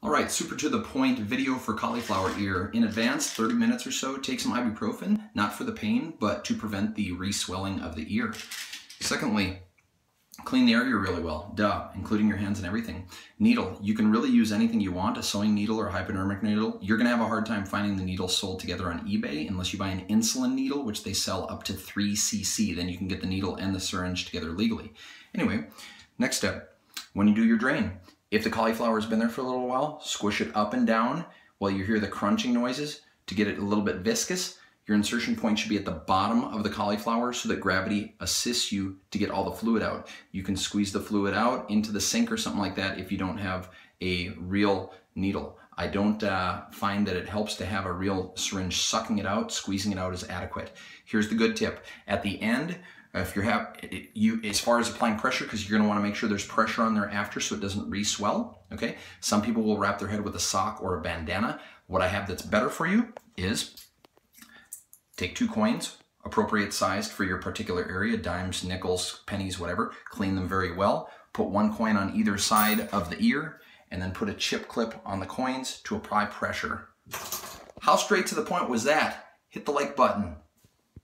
All right, super to the point video for cauliflower ear. In advance, 30 minutes or so, take some ibuprofen, not for the pain, but to prevent the re-swelling of the ear. Secondly, clean the area really well, duh, including your hands and everything. Needle, you can really use anything you want, a sewing needle or a hypodermic needle. You're gonna have a hard time finding the needles sold together on eBay unless you buy an insulin needle, which they sell up to 3 cc. Then you can get the needle and the syringe together legally. Anyway, next step, when you do your drain, if the cauliflower has been there for a little while, squish it up and down while you hear the crunching noises to get it a little bit viscous. Your insertion point should be at the bottom of the cauliflower so that gravity assists you to get all the fluid out. You can squeeze the fluid out into the sink or something like that if you don't have a real needle. I don't uh, find that it helps to have a real syringe sucking it out. Squeezing it out is adequate. Here's the good tip. At the end, Uh, if you're have you as far as applying pressure, because you're going to want to make sure there's pressure on there after so it doesn't re-swell. Okay. Some people will wrap their head with a sock or a bandana. What I have that's better for you is take two coins, appropriate sized for your particular area, dimes, nickels, pennies, whatever. Clean them very well. Put one coin on either side of the ear, and then put a chip clip on the coins to apply pressure. How straight to the point was that? Hit the like button.